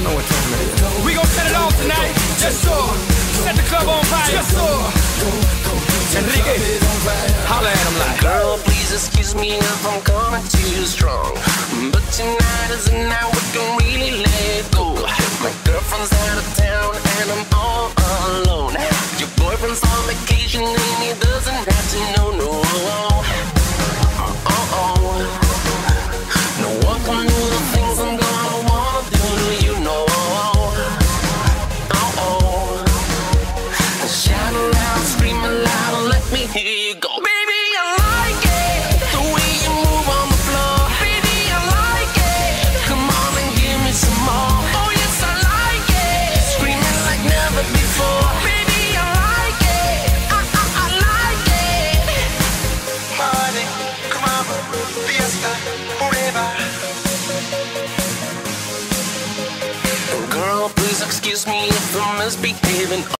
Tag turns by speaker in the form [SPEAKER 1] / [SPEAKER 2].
[SPEAKER 1] know what time it is. We gon' set it off tonight. Just so. Set the club on fire. Yes, sir. Enrique, holla at him like.
[SPEAKER 2] Girl, please excuse me if I'm coming too strong. But tonight is the night we can really let go. My girlfriend's out of town and I'm all hear you go. Baby, I like it. The way you move on the floor. Baby, I like it. Come on and give me some more. Oh, yes, I like it. Screaming like never before. Baby, I like it. I, I, I like it.
[SPEAKER 3] Party, come on, fiesta, forever.
[SPEAKER 2] Girl, please excuse me if I'm misbehaving.